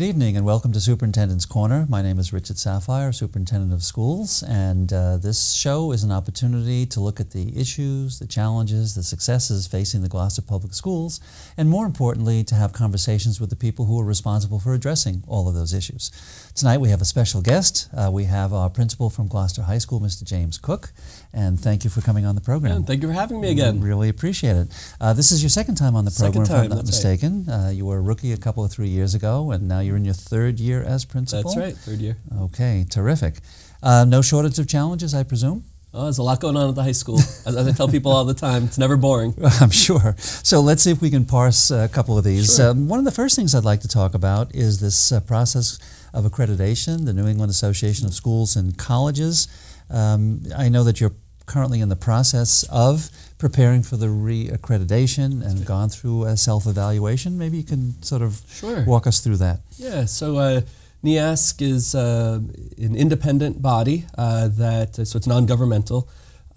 Good evening and welcome to Superintendent's Corner. My name is Richard Safier, Superintendent of Schools, and uh, this show is an opportunity to look at the issues, the challenges, the successes facing the Gloucester Public Schools, and more importantly, to have conversations with the people who are responsible for addressing all of those issues. Tonight we have a special guest. Uh, we have our principal from Gloucester High School, Mr. James Cook, and thank you for coming on the program. Thank you for having me again. We really appreciate it. Uh, this is your second time on the program, Second if I'm not mistaken. Uh, you were a rookie a couple of three years ago, and now you're in your third year as principal. That's right, third year. Okay, terrific. Uh, no shortage of challenges, I presume? Oh, there's a lot going on at the high school. As, as I tell people all the time, it's never boring. I'm sure. So let's see if we can parse a couple of these. Sure. Um, one of the first things I'd like to talk about is this uh, process of accreditation, the New England Association of Schools and Colleges. Um, I know that you're currently in the process of preparing for the re-accreditation and gone through a self-evaluation. Maybe you can sort of Sure. walk us through that. Yeah, so uh, NEASC is uh, an independent body uh, that, so it's non governmental.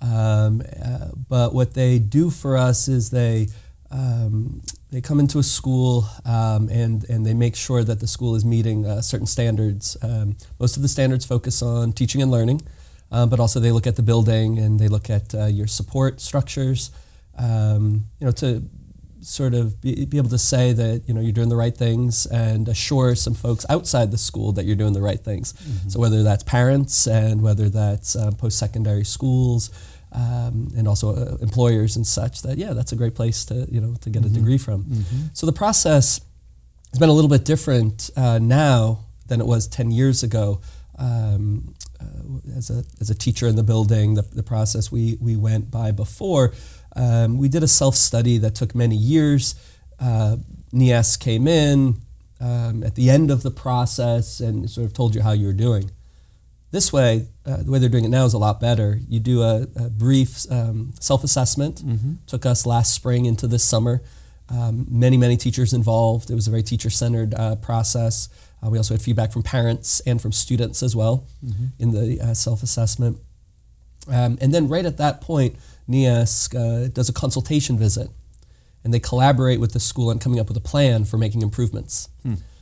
Um, uh, but what they do for us is they, um, they come into a school um, and, and they make sure that the school is meeting uh, certain standards. Um, most of the standards focus on teaching and learning, uh, but also they look at the building and they look at uh, your support structures, um, you know, to sort of be, be able to say that you know you're doing the right things and assure some folks outside the school that you're doing the right things. So whether that's parents and whether that's uh, post-secondary schools um, and also uh, employers and such, that yeah, that's a great place to you know to get a degree from. So the process has been a little bit different uh, now than it was 10 years ago. Um, uh, as, a, as a teacher in the building, the, the process we, we went by before, um, we did a self study that took many years. Uh, NEASC came in um, at the end of the process and sort of told you how you were doing. This way, uh, the way they're doing it now is a lot better. You do a, a brief um, self assessment. Took us last spring into this summer. Um, many, many teachers involved. It was a very teacher centered uh, process. Uh, we also had feedback from parents and from students as well in the uh, self assessment. Um, and then, right at that point, NEASC uh, does a consultation visit and they collaborate with the school on coming up with a plan for making improvements.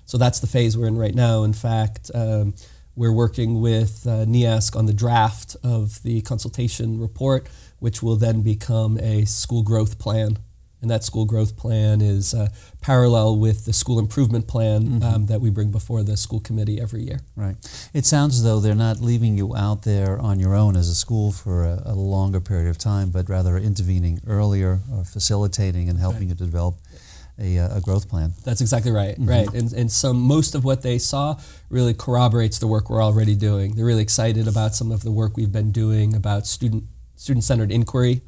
So that's the phase we're in right now. In fact, um, we're working with uh, NEASC on the draft of the consultation report, which will then become a school growth plan. And that school growth plan is uh, parallel with the school improvement plan um, that we bring before the school committee every year. Right. It sounds as though they're not leaving you out there on your own as a school for a, a longer period of time, but rather intervening earlier or facilitating and helping you to develop a, uh, a growth plan. That's exactly right, right. And, and some most of what they saw really corroborates the work we're already doing. They're really excited about some of the work we've been doing about student student centered inquiry.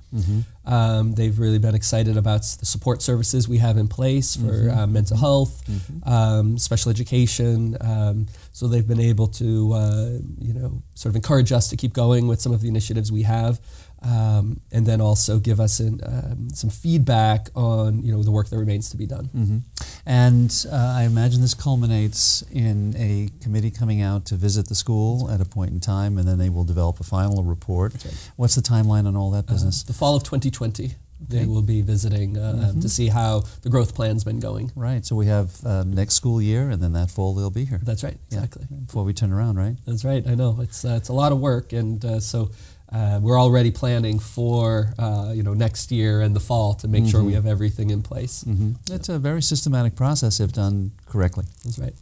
Um, they've really been excited about the support services we have in place for uh, mental health, um, special education. Um, so they've been able to, uh, you know, sort of encourage us to keep going with some of the initiatives we have. Um, and then also give us an, um, some feedback on you know the work that remains to be done. Mm-hmm. And uh, I imagine this culminates in a committee coming out to visit the school at a point in time, and then they will develop a final report. right. What's the timeline on all that business? The fall of 2020, they will be visiting uh, to see how the growth plan's been going. right. So we have uh, next school year, and then that fall they'll be here. That's right, Yeah. exactly. Before we turn around, right? That's right. I know it's uh, it's a lot of work, and uh, so uh, we're already planning for uh, you know next year and the fall to make sure we have everything in place. Mm-hmm. It's a very systematic process if done correctly. That's right.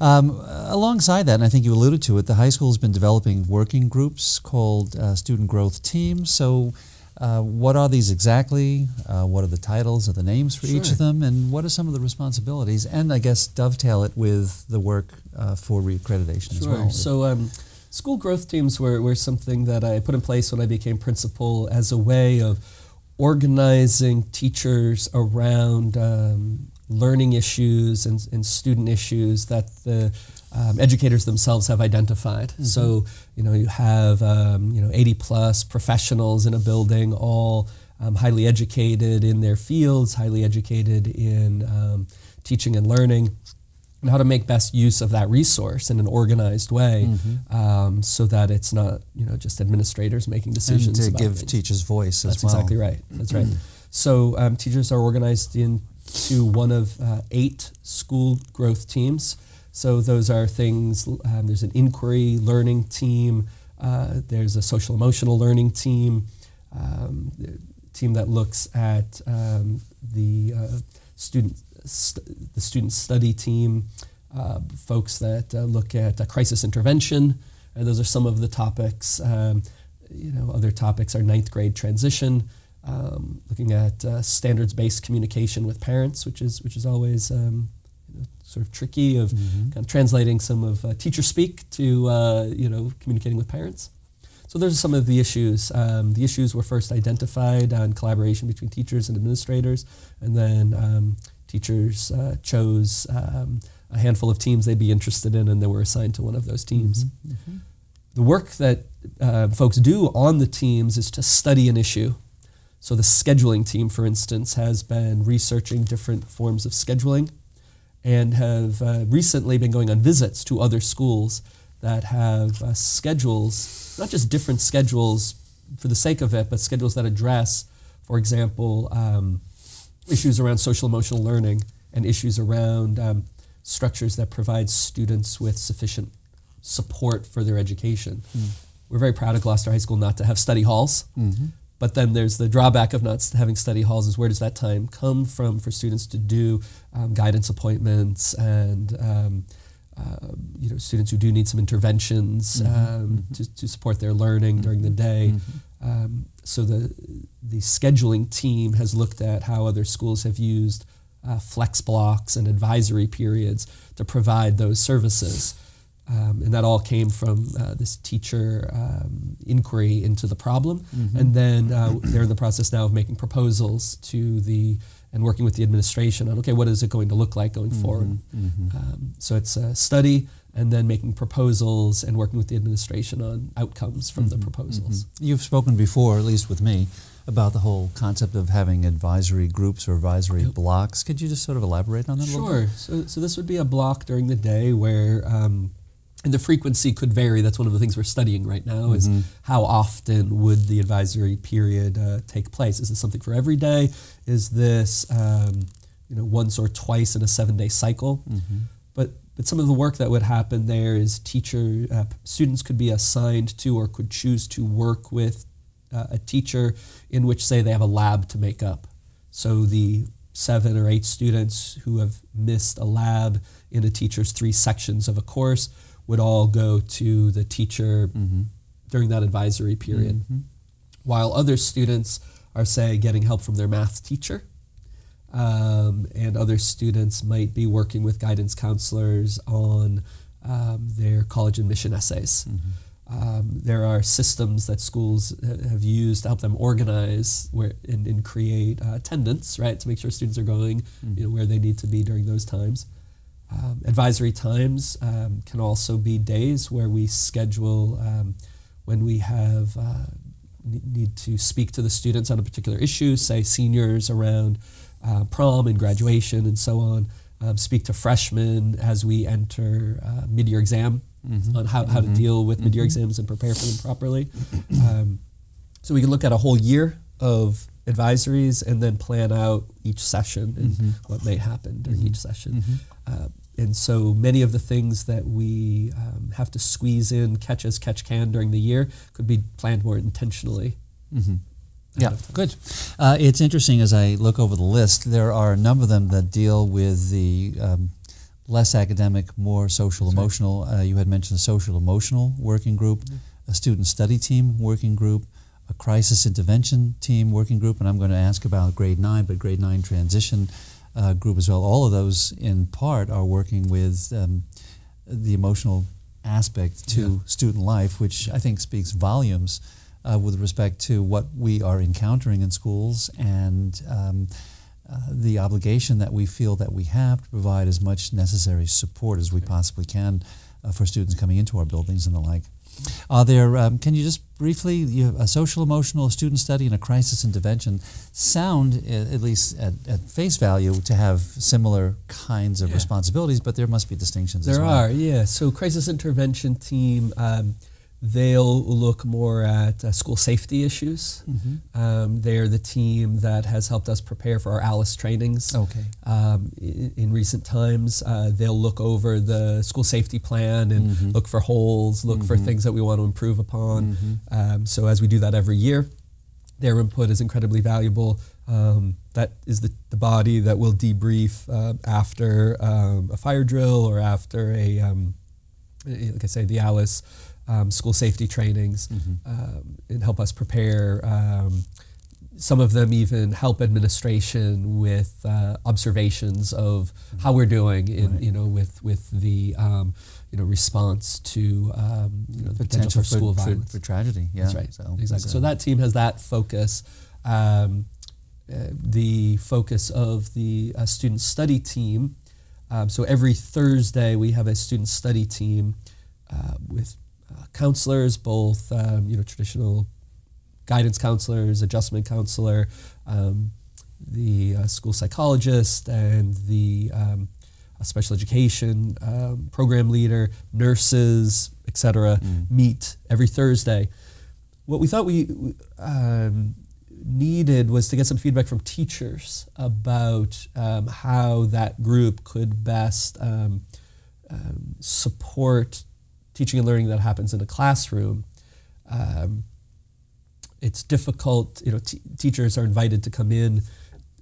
Um, alongside that, and I think you alluded to it, the high school has been developing working groups called uh, student growth teams. So, uh, what are these exactly? Uh, what are the titles or the names for each of them? And what are some of the responsibilities? And I guess dovetail it with the work uh, for reaccreditation as Sure. well. So, um, school growth teams were, were something that I put in place when I became principal as a way of organizing teachers around um, learning issues and, and student issues that the um, educators themselves have identified. So, you know, you have, um, you know, 80 plus professionals in a building, all um, highly educated in their fields, highly educated in um, teaching and learning and how to make best use of that resource in an organized way um, so that it's not you know just administrators making decisions and to give things. teachers voice That's as well. exactly right. That's right. So um, teachers are organized into one of uh, eight school growth teams. So those are things. Um, there's an inquiry learning team. Uh, there's a social emotional learning team. Um, team that looks at um, the uh, student st- the student study team. Uh, folks that uh, look at crisis intervention. And those are some of the topics. Um, you know, other topics are ninth grade transition, um, looking at uh, standards-based communication with parents, which is which is always um, you know, sort of tricky of mm-hmm. kind of translating some of uh, teacher speak to uh, you know communicating with parents. So those are some of the issues. Um, the issues were first identified on collaboration between teachers and administrators, and then um, teachers uh, chose um, a handful of teams they'd be interested in, and they were assigned to one of those teams. Mm-hmm. Mm-hmm. The work that uh, folks do on the teams is to study an issue. So the scheduling team, for instance, has been researching different forms of scheduling and have uh, recently been going on visits to other schools that have uh, schedules, not just different schedules for the sake of it, but schedules that address, for example, um, issues around social emotional learning and issues around um, structures that provide students with sufficient support for their education. Mm. We're very proud of Gloucester High School not to have study halls. Mm-hmm. But then there's the drawback of not having study halls is where does that time come from for students to do um, guidance appointments and um, uh, you know students who do need some interventions mm-hmm. Um, mm-hmm. To, to support their learning during the day. Mm-hmm. Um, so the the scheduling team has looked at how other schools have used uh, flex blocks and advisory periods to provide those services. Um, and that all came from uh, this teacher um, inquiry into the problem. Mm-hmm. And then uh, they're in the process now of making proposals to the and working with the administration on okay, what is it going to look like going mm-hmm. forward? Mm-hmm. Um, so it's a study and then making proposals and working with the administration on outcomes from the mm-hmm. proposals. Mm-hmm. You've spoken before, at least with me, about the whole concept of having advisory groups or advisory blocks. Could you just sort of elaborate on that sure. a little bit? Sure. So, so this would be a block during the day where um, and the frequency could vary. That's one of the things we're studying right now mm-hmm. is how often would the advisory period uh, take place? Is this something for every day? Is this um, you know once or twice in a seven day cycle? Mm-hmm. But but some of the work that would happen there is teacher uh, students could be assigned to or could choose to work with uh, a teacher in which say they have a lab to make up. So the seven or eight students who have missed a lab in a teacher's three sections of a course would all go to the teacher mm-hmm. during that advisory period, mm-hmm. while other students are, say, getting help from their math teacher. Um, and other students might be working with guidance counselors on um, their college admission essays. Mm-hmm. Um, there are systems that schools have used to help them organize where, and, and create uh, attendance, right, to make sure students are going mm-hmm. you know, where they need to be during those times. Um, advisory times um, can also be days where we schedule um, when we have uh, need to speak to the students on a particular issue, say seniors around uh, prom and graduation and so on. Um, speak to freshmen as we enter uh, mid-year exam mm-hmm. on how, how mm-hmm. to deal with mid-year mm-hmm. exams and prepare for them properly. Um, so we can look at a whole year of advisories and then plan out each session and mm-hmm. what may happen during mm-hmm. each session. Mm-hmm. Uh, and so many of the things that we um, have to squeeze in, catch as catch can during the year, could be planned more intentionally. Mm-hmm. Yeah, good. Uh, it's interesting as I look over the list, there are a number of them that deal with the um, less academic, more social That's emotional. Right. Uh, you had mentioned a social emotional working group, mm-hmm. a student study team working group, a crisis intervention team working group, and I'm going to ask about grade nine, but grade nine transition uh, group as well. All of those, in part, are working with um, the emotional aspect to yeah. student life, which I think speaks volumes uh, with respect to what we are encountering in schools and um, uh, the obligation that we feel that we have to provide as much necessary support as we possibly can uh, for students coming into our buildings and the like. Are there, um, can you just briefly, you a social emotional, student study, and a crisis intervention sound, at least at, at face value, to have similar kinds of yeah. responsibilities, but there must be distinctions there well. are, yeah. So, crisis intervention team, um, they'll look more at uh, school safety issues. Mm-hmm. Um, they're the team that has helped us prepare for our ALICE trainings. Okay. Um, in, in recent times, uh, they'll look over the school safety plan and Mhm. look for holes, look for Mhm. things that we want to improve upon. Mhm. Um, so as we do that every year, their input is incredibly valuable. Um, that is the, the body that will debrief uh, after um, a fire drill or after a, um, like I say, the ALICE um, school safety trainings Mhm. um, and help us prepare. Um, some of them even help administration with uh, observations of how we're doing in Right. you know with with the um, you know response to um, you know, the potential, for school for, violence. for tragedy. Yeah. That's right. So, exactly. so- So that team has that focus. Um, uh, the focus of the uh, student study team. Um, so every Thursday we have a student study team uh, with uh, counselors, both um, you know traditional guidance counselors, adjustment counselor, um, the uh, school psychologist, and the um, special education um, program leader, nurses, etc. Mm. Meet every Thursday. What we thought we um, needed was to get some feedback from teachers about um, how that group could best um, um, support teaching and learning that happens in a classroom. Um, it's difficult, you know, teachers are invited to come in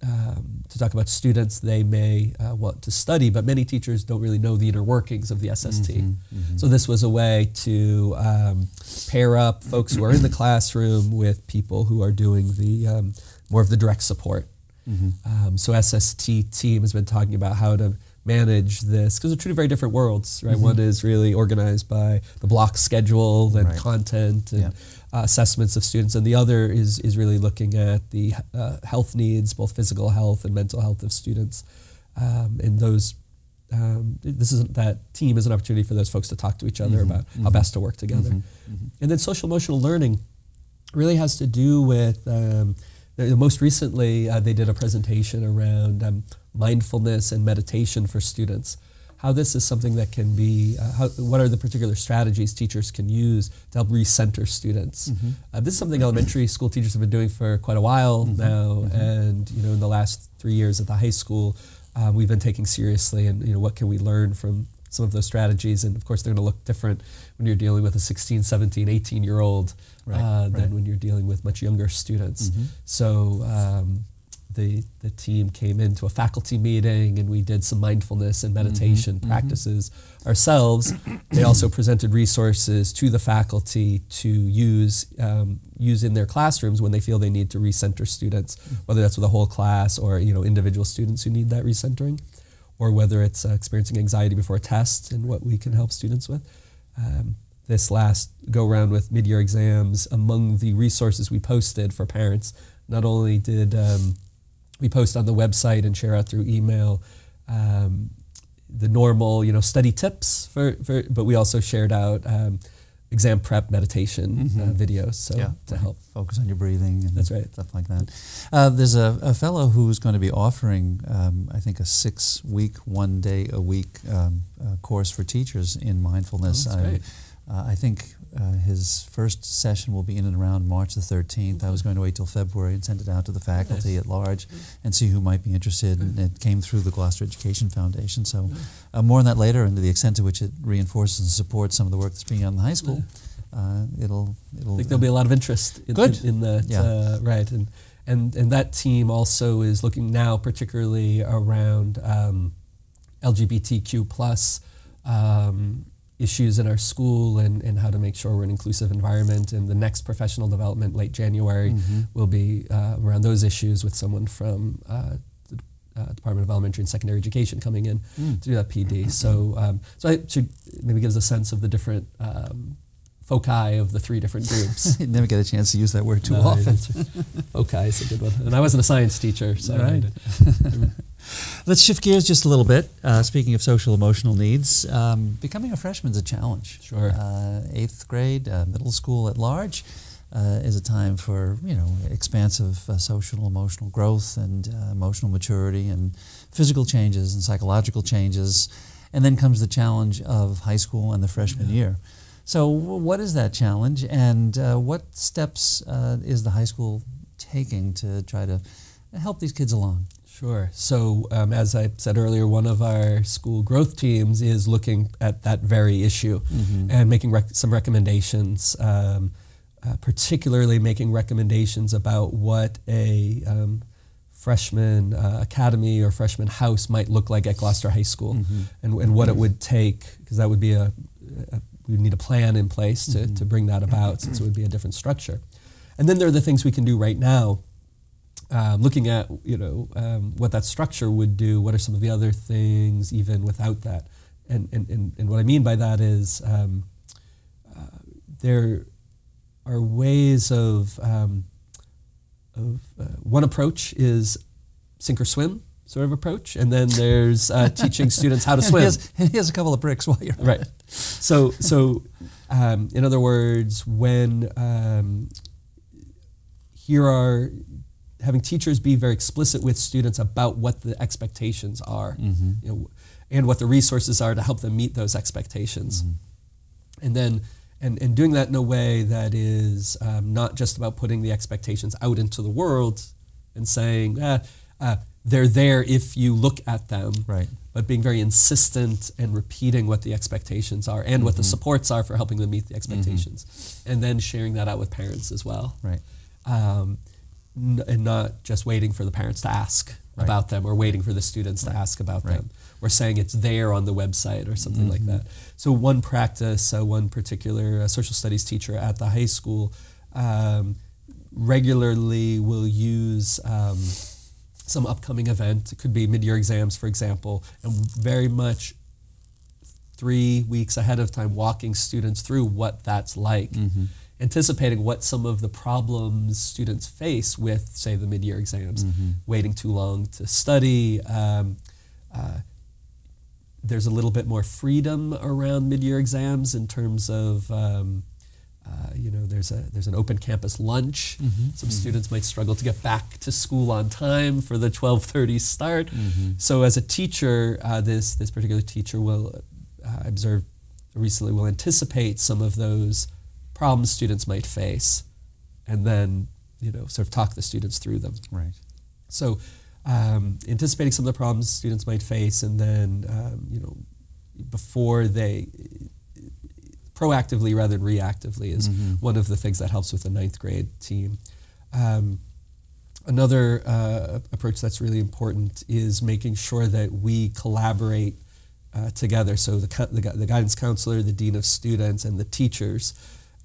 um, to talk about students they may uh, want to study, but many teachers don't really know the inner workings of the SST. Mhm, mhm. So this was a way to um, pair up folks who are in the classroom with people who are doing the um, more of the direct support. Mhm. Um, so SST team has been talking about how to manage this because they're two very different worlds, right? Mhm. One is really organized by the block schedule and Right. content and Yeah. uh, assessments of students, and the other is is really looking at the uh, health needs, both physical health and mental health of students, um, and those. Um, this is that team is an opportunity for those folks to talk to each other Mhm. about how Mhm. best to work together. Mhm. Mhm. And then social emotional learning really has to do with um, the- most recently uh, they did a presentation around um, mindfulness and meditation for students. How this is something that can be, uh, how, what are the particular strategies teachers can use to help recenter students? Mhm. Uh, this is something elementary school teachers have been doing for quite a while Mhm. now, Mhm. and you know, in the last three years at the high school, uh, we've been taking seriously, and you know, what can we learn from some of those strategies? And of course, they're going to look different when you're dealing with a 16, 17, 18 year old Right, uh, than when you're dealing with much younger students. Mhm. So um, the the team came into a faculty meeting and we did some mindfulness and meditation mhm. practices ourselves. they also presented resources to the faculty to use um, use in their classrooms when they feel they need to recenter students, whether that's with a whole class or you know individual students who need that recentering, or whether it's uh, experiencing anxiety before a test and what we can help students with. Um, this last go round with mid-year exams, among the resources we posted for parents, not only did um, we post on the website and share out through email um, the normal, you know, study tips for, for but we also shared out um, exam prep meditation uh, Mhm. videos, so Yeah, to right. help. Focus on your breathing and That's right. stuff like that. Uh, there's a, a fellow who's going to be offering, um, I think, a six week, one day a week um, uh, course for teachers in mindfulness. Oh, that's I, great. uh, I think uh, his first session will be in and around March the 13th. I was going to wait till February and send it out to the faculty at large and see who might be interested. And it came through the Gloucester Education Foundation. So uh, more on that later and to the extent to which it reinforces and supports some of the work that's being done in the high school. Uh, it'll, it'll I think there'll be a lot of interest in, Good. in, in that. Yeah. Uh, right, and and and that team also is looking now particularly around um, LGBTQ plus um, issues in our school and, and how to make sure we're an inclusive environment. And the next professional development, late January, Mhm. will be uh, around those issues with someone from. Uh, the uh, Department of Elementary and Secondary Education coming in Mm. to do that PD. So, um, so I should maybe give us a sense of the different um, foci of the three different groups. I never get a chance to use that word too No, often. Foci is a good one. And I wasn't a science teacher, so. Right. Let's shift gears just a little bit. Uh, speaking of social emotional needs, um, becoming a freshman is a challenge. Sure. Uh, eighth grade, uh, middle school at large, uh, is a time for you know expansive uh, social emotional growth and uh, emotional maturity and physical changes and psychological changes, and then comes the challenge of high school and the freshman Yeah. year. So, what is that challenge, and uh, what steps uh, is the high school taking to try to help these kids along? Sure. So, um, as I said earlier, one of our school growth teams is looking at that very issue mm-hmm. and making rec- some recommendations, um, uh, particularly making recommendations about what a um, freshman uh, academy or freshman house might look like at Gloucester High School mm-hmm. and, and what it would take, because that would be a, a we need a plan in place to, mm-hmm. to bring that about since it would be a different structure. And then there are the things we can do right now um, looking at you know um, what that structure would do, what are some of the other things even without that, and and, and, and what I mean by that is um, uh, there are ways of um, of uh, one approach is sink or swim sort of approach, and then there's uh, teaching students how to swim. and, he has, he has a couple of bricks while you're right. So so um, in other words, when um, here are having teachers be very explicit with students about what the expectations are, mm-hmm. you know, and what the resources are to help them meet those expectations, mm-hmm. and then and, and doing that in a way that is um, not just about putting the expectations out into the world and saying ah, uh, they're there if you look at them, right. but being very insistent and repeating what the expectations are and mm-hmm. what the mm-hmm. supports are for helping them meet the expectations, mm-hmm. and then sharing that out with parents as well. Right. Um, n- and not just waiting for the parents to ask right. about them or waiting for the students right. to ask about right. them or saying it's there on the website or something mm-hmm. like that. So one practice, uh, one particular uh, social studies teacher at the high school um, regularly will use um, some upcoming event. It could be mid-year exams, for example, and very much three weeks ahead of time walking students through what that's like. Mm-hmm anticipating what some of the problems students face with, say, the mid-year exams, mm-hmm. waiting too long to study. Um, uh, there's a little bit more freedom around mid-year exams in terms of, um, uh, you know, there's a there's an open campus lunch. Mm-hmm. Some mm-hmm. students might struggle to get back to school on time for the 12:30 start. Mm-hmm. So, as a teacher, uh, this this particular teacher will uh, observe recently will anticipate some of those problems students might face, and then you know sort of talk the students through them. Right. So um, anticipating some of the problems students might face, and then um, you know before they proactively rather than reactively is mm-hmm. one of the things that helps with the ninth grade team. Um, another uh, approach that's really important is making sure that we collaborate uh, together. So the, the, the, guidance counselor, the dean of students, and the teachers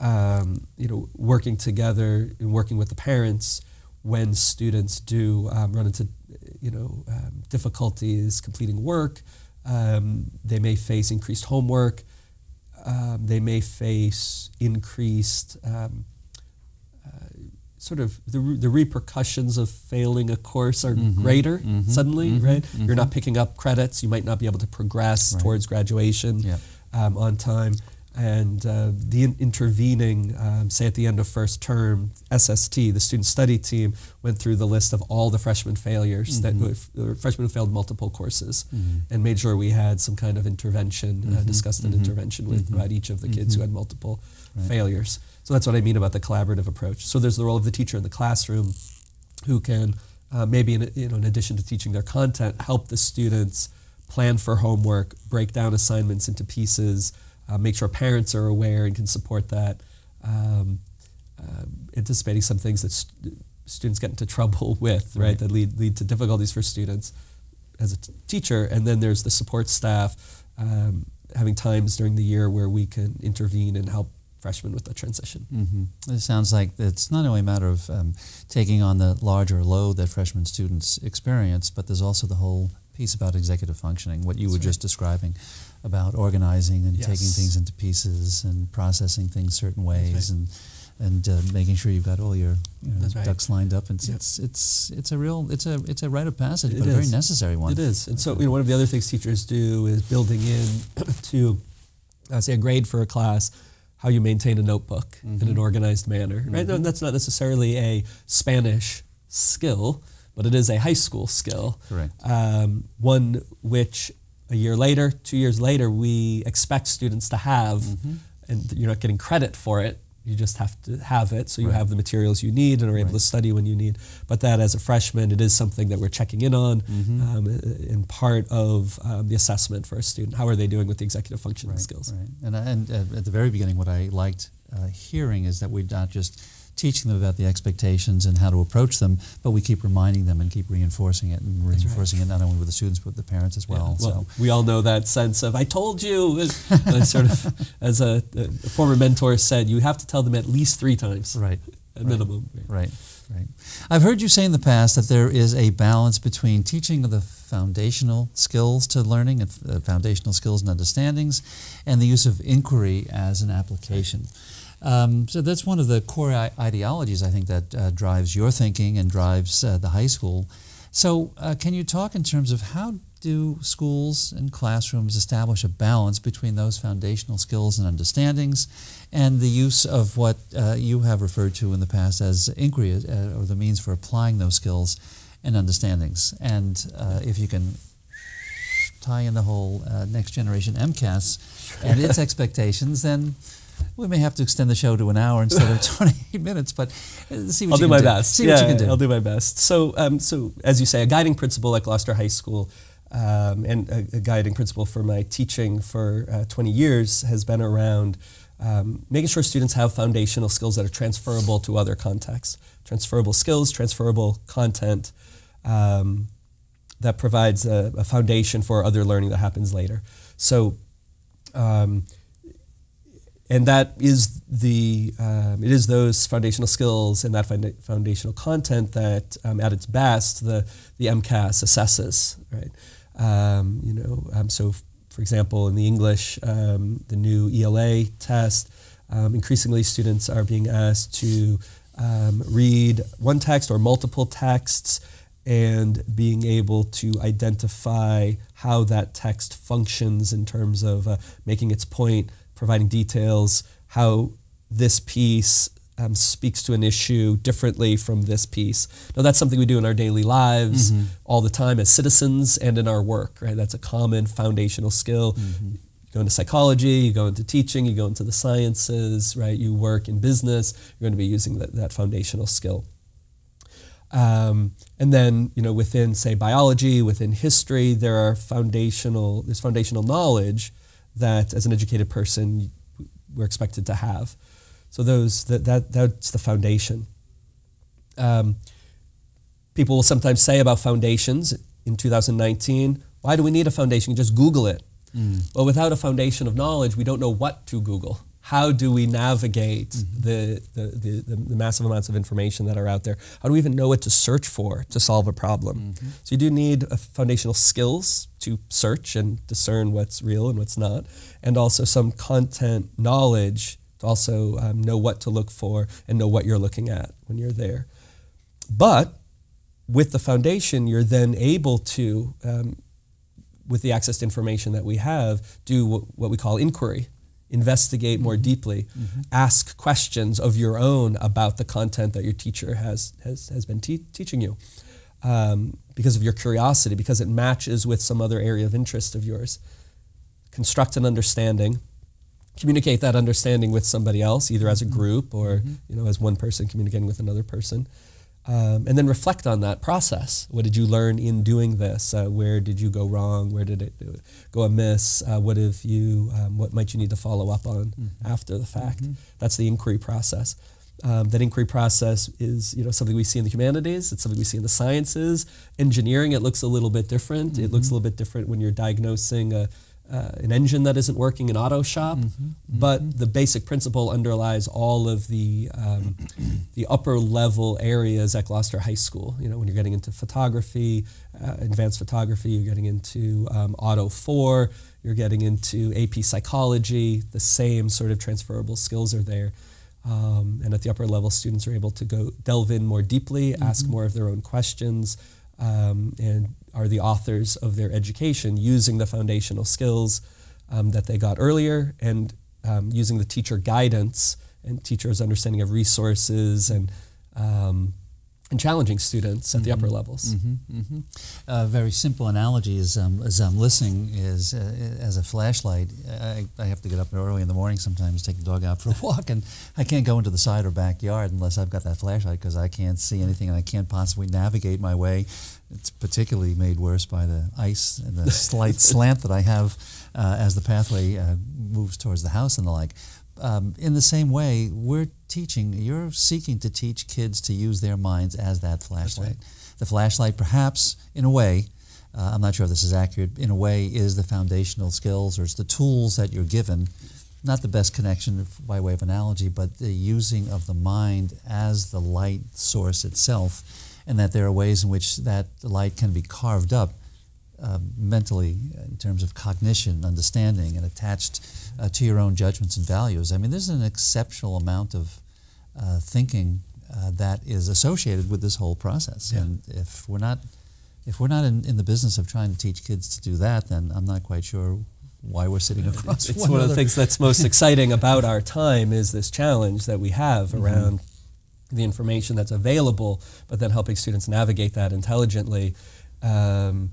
um, you know, working together and working with the parents when students do um, run into, you know, um, difficulties completing work. Um, they may face increased homework. Um, they may face increased um, uh, sort of the, the repercussions of failing a course are mm-hmm, greater mm-hmm, suddenly, mm-hmm, right? You're not mm-hmm. picking up credits. You might not be able to progress right. towards graduation yeah. on time and uh, the in- intervening, um, say at the end of first term, SST, the student study team, went through the list of all the freshman failures mm-hmm. that freshmen who failed multiple courses, mm-hmm. and made sure we had some kind of intervention, uh, mm-hmm. uh, discussed an mm-hmm. intervention with mm-hmm. about each of the kids who mm-hmm. had multiple right. failures. So that's what I mean about the collaborative approach. So there's the role of the teacher in the classroom, who can uh, maybe in, you know in addition to teaching their content, help the students plan for homework, break down assignments into pieces uh, make sure parents are aware and can support that. Um, uh, anticipating some things that st- students get into trouble with, right, right, that lead, lead to difficulties for students as a teacher. And then there's the support staff um, having times during the year where we can intervene and help freshmen with the transition. Mm-hmm. It sounds like it's not only a matter of um, taking on the larger load that freshman students experience, but there's also the whole piece about executive functioning, what you That's were right. just describing about organizing and yes. taking things into pieces and processing things certain ways right. and and uh, making sure you've got all your you know, right. ducks lined up. And it's, yep. it's it's it's a real it's a it's a rite of passage, it but is. a very necessary one. It is. And so you know, one of the other things teachers do is building in to uh, say a grade for a class how you maintain a notebook mm-hmm. in an mm-hmm. organized manner. Right? Mm-hmm. No, that's not necessarily a Spanish skill, but it is a high school skill. Correct. Um, one which a year later, two years later, we expect students to have mm-hmm. and you're not getting credit for it. You just have to have it, so you right. have the materials you need and are able right. to study when you need. But that, as a freshman, it is something that we're checking in on mm-hmm. um, in part of um, the assessment for a student. How are they doing with the executive functioning right, skills? Right. And, and uh, at the very beginning, what I liked uh, hearing is that we're not just teaching them about the expectations and how to approach them, but we keep reminding them and keep reinforcing it and reinforcing right. it not only with the students but the parents as well. Yeah. well so. we all know that sense of "I told you," sort of as a, a, former mentor said, you have to tell them at least three times, right? At right. minimum, right. Right. I've heard you say in the past that there is a balance between teaching of the foundational skills to learning and uh, foundational skills and understandings and the use of inquiry as an application. Um, so that's one of the core ideologies I think that uh, drives your thinking and drives uh, the high school. So uh, can you talk in terms of how do schools and classrooms establish a balance between those foundational skills and understandings and the use of what uh, you have referred to in the past as inquiry uh, or the means for applying those skills and understandings? And uh, if you can tie in the whole next generation MCAS and its expectations, then we may have to extend the show to an hour instead of 28 minutes, but uh, see what I'll you do my do. best. See yeah, what you can do. I'll do my best. So, um, so as you say, a guiding principle at Gloucester High School um, and a, a, guiding principle for my teaching for uh, 20 years has been around um, making sure students have foundational skills that are transferable to other contexts. Transferable skills, transferable content um, that provides a, a, foundation for other learning that happens later. So, um, and that is the um, it is those foundational skills and that foundational content that um, at its best the the MCAS assesses right? Um, you know um, so for example in the English um, the new ELA test um, increasingly students are being asked to read one text or multiple texts and being able to identify how that text functions in terms of uh, making its point providing details, how this piece um, speaks to an issue differently from this piece. Now, that's something we do in our daily lives mm-hmm. all the time as citizens and in our work, right? That's a common foundational skill. Mm-hmm. You go into psychology, you go into teaching, you go into the sciences, right? You work in business, you're going to be using that, that foundational skill. Um, and then, you know, within, say, biology, within history, there are foundational, there's foundational knowledge that as an educated person we're expected to have. So those that, that that's the foundation. Um, people will sometimes say about foundations in 2019, why do we need a foundation? You just Google it. Mm. Well, without a foundation of knowledge, we don't know what to Google how do we navigate mm-hmm. the, the, the, the, massive amounts of information that are out there? How do we even know what to search for to solve a problem? Mm-hmm. So you do need foundational skills to search and discern what's real and what's not, and also some content knowledge to also um, know what to look for and know what you're looking at when you're there. But with the foundation, you're then able to, um, with the access to information that we have, do what we call inquiry investigate more mm-hmm. deeply, mm-hmm. ask questions of your own about the content that your teacher has, has, has been te- teaching you um, because of your curiosity, because it matches with some other area of interest of yours. Construct an understanding. Communicate that understanding with somebody else, either as a mm-hmm. group or mm-hmm. you know as one person communicating with another person. Um, and then reflect on that process. What did you learn in doing this? Uh, where did you go wrong? Where did it go amiss? Uh, what have you? Um, what might you need to follow up on mm-hmm. after the fact? Mm-hmm. That's the inquiry process. Um, that inquiry process is you know something we see in the humanities. It's something we see in the sciences. Engineering, it looks a little bit different. Mm-hmm. It looks a little bit different when you're diagnosing a uh, an engine that isn't working in auto shop, mm-hmm, mm-hmm. but the basic principle underlies all of the um, the upper level areas at Gloucester High School. You know, when you're getting into photography, uh, advanced photography, you're getting into um, Auto 4, you're getting into AP psychology. The same sort of transferable skills are there. Um, and at the upper level, students are able to go delve in more deeply, mm-hmm. ask more of their own questions, um, and are the authors of their education using the foundational skills um, that they got earlier and um, using the teacher guidance and teachers' understanding of resources and um, and challenging students at the upper levels. A very simple analogy is um, as I'm listening is uh, as a flashlight. I, I have to get up early in the morning sometimes, take the dog out for a walk, and I can't go into the side or backyard unless I've got that flashlight because I can't see anything and I can't possibly navigate my way. It's particularly made worse by the ice and the slight slant that I have uh, as the pathway uh, moves towards the house and the like. Um, in the same way, we're teaching, you're seeking to teach kids to use their minds as that flashlight. The flashlight, perhaps, in a way, uh, I'm not sure if this is accurate, in a way, is the foundational skills or it's the tools that you're given. Not the best connection by way of analogy, but the using of the mind as the light source itself, and that there are ways in which that light can be carved up uh, mentally in terms of cognition, understanding, and attached uh, to your own judgments and values. I mean, there's an exceptional amount of uh, thinking uh, that is associated with this whole process. Yeah. And if we're not, if we're not in, in the business of trying to teach kids to do that, then I'm not quite sure why we're sitting across It's one one of the things that's most exciting about our time is this challenge that we have around the information that's available, but then helping students navigate that intelligently. Um,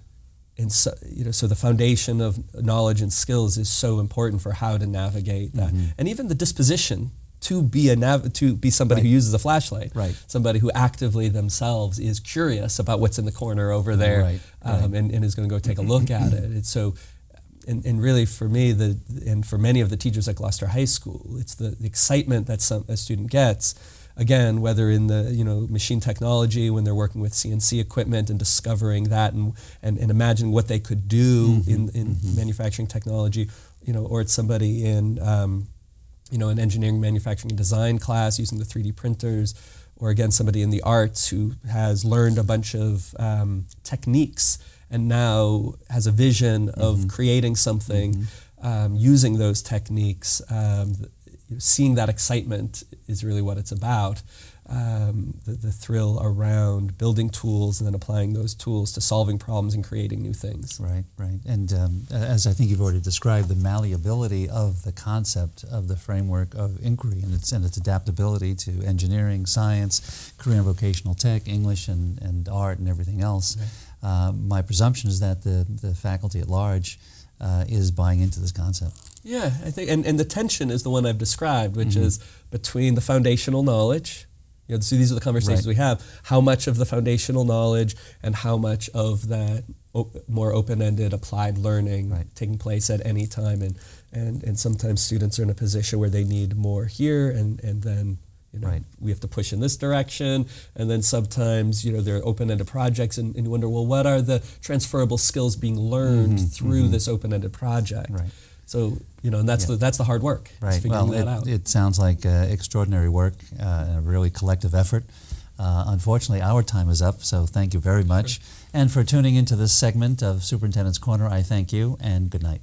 and so, you know, so the foundation of knowledge and skills is so important for how to navigate that, and even the disposition to be a nav- to be somebody who uses a flashlight, Right. somebody who actively themselves is curious about what's in the corner over there, Right, um, And, and is going to go take a look at it. And so, and, and really for me, the and for many of the teachers at Gloucester High School, it's the, the excitement that some, a student gets. Again, whether in the you know machine technology when they're working with CNC equipment and discovering that and and, and imagining what they could do in, in manufacturing technology, you know, or it's somebody in um, you know, an engineering, manufacturing, and design class using the 3D printers, or again, somebody in the arts who has learned a bunch of um, techniques and now has a vision of creating something um, using those techniques. Um, you know, seeing that excitement is really what it's about. Um, the, the thrill around building tools and then applying those tools to solving problems and creating new things. Right, right. And um, as I think you've already described, the malleability of the concept of the framework of inquiry and its, and its adaptability to engineering, science, career and vocational tech, English, and, and art, and everything else. Uh, my presumption is that the, the faculty at large uh, is buying into this concept. Yeah, I think, and, and the tension is the one I've described, which mm-hmm. is between the foundational knowledge. You know, so these are the conversations Right. we have. How much of the foundational knowledge and how much of that op- more open-ended applied learning Right. taking place at any time, and, and and sometimes students are in a position where they need more here, and and then you know Right. we have to push in this direction, and then sometimes you know there are open-ended projects, and, and you wonder, well, what are the transferable skills being learned mm-hmm. through mm-hmm. this open-ended project? Right. So you know, and that's Yeah. the that's the hard work. Right. figuring Well, that it, out. it sounds like uh, extraordinary work uh, a really collective effort. Uh, unfortunately, our time is up, so thank you very much. And for tuning into this segment of Superintendent's Corner, I thank you and good night.